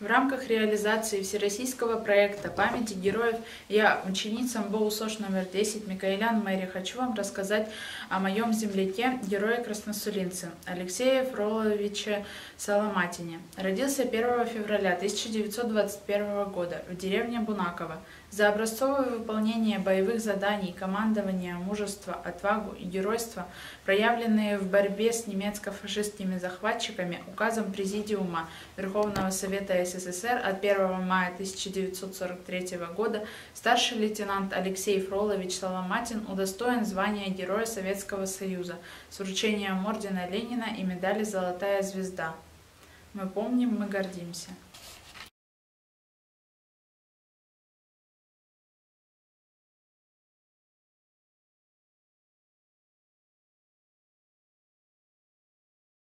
В рамках реализации всероссийского проекта памяти героев я, ученица МБОУ СОШ номер 10 Микаэлян Мэри, хочу вам рассказать о моем земляке, герое красносулинце Алексее Фроловиче Соломатине. Родился 1 февраля 1921 года в деревне Бунаково. За образцовое выполнение боевых заданий, командование, мужество, отвагу и геройство, проявленные в борьбе с немецко-фашистскими захватчиками указом Президиума Верховного Совета СССР от 1 мая 1943 года старший лейтенант Алексей Фролович Соломатин удостоен звания Героя Советского Союза с вручением ордена Ленина и медали «Золотая звезда». Мы помним, мы гордимся.